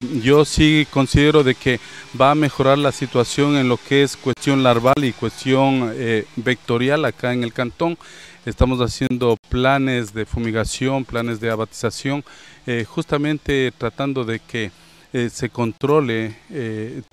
yo sí considero de que va a mejorar la situación en lo que es cuestión larval y cuestión eh, vectorial acá en el cantón. Estamos haciendo planes de fumigación, planes de abatización, eh, justamente tratando de que eh, se controle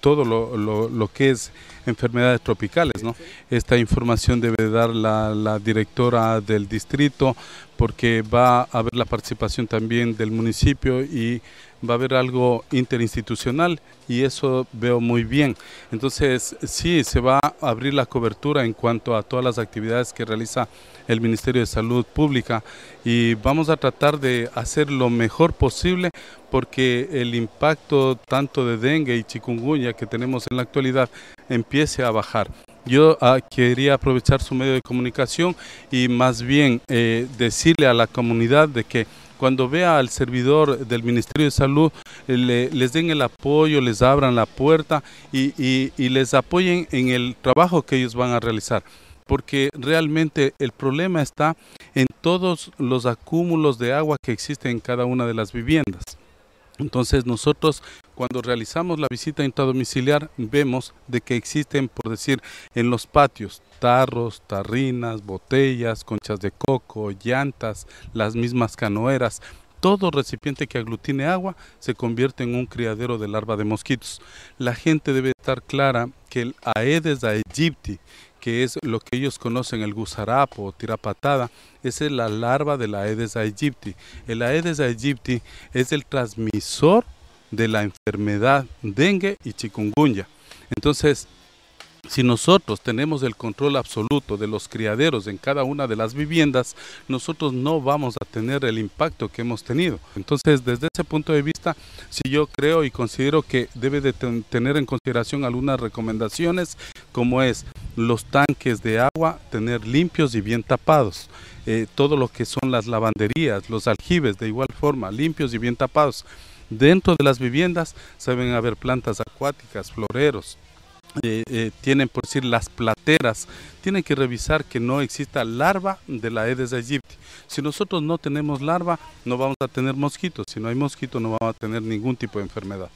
todo lo, que es enfermedades tropicales. Esta información debe dar la, directora del distrito porque va a haber la participación también del municipio y va a haber algo interinstitucional y eso veo muy bien. Entonces, sí, se va a abrir la cobertura en cuanto a todas las actividades que realiza el Ministerio de Salud Pública y vamos a tratar de hacer lo mejor posible porque el impacto tanto de dengue y chikungunya que tenemos en la actualidad empiece a bajar. Yo ah, quería aprovechar su medio de comunicación y más bien eh, decirle a la comunidad de que cuando vea al servidor del Ministerio de Salud, eh, les den el apoyo, les abran la puerta y, les apoyen en el trabajo que ellos van a realizar porque realmente el problema está en todos los acúmulos de agua que existen en cada una de las viviendas. Entonces nosotros cuando realizamos la visita intradomiciliar vemos de que existen, por decir, en los patios tarros, tarrinas, botellas, conchas de coco, llantas, las mismas canoeras, todo recipiente que aglutine agua se convierte en un criadero de larva de mosquitos. La gente debe estar clara que el Aedes aegypti, que es lo que ellos conocen el gusarapo o tirapatada, es la larva de la Aedes aegypti. El Aedes aegypti es el transmisor de la enfermedad dengue y chikungunya. Entonces, si nosotros tenemos el control absoluto de los criaderos en cada una de las viviendas, nosotros no vamos a tener el impacto que hemos tenido. Entonces, desde ese punto de vista, si yo creo y considero que debe de tener en consideración algunas recomendaciones, como es los tanques de agua, tener limpios y bien tapados. Eh, todo lo que son las lavanderías, los aljibes, de igual forma, limpios y bien tapados. Dentro de las viviendas se deben haber plantas acuáticas, floreros, eh, eh, tienen por decir las plateras, tienen que revisar que no exista larva de la Aedes aegypti. Si nosotros no tenemos larva, no vamos a tener mosquitos. Si no hay mosquitos, no vamos a tener ningún tipo de enfermedad.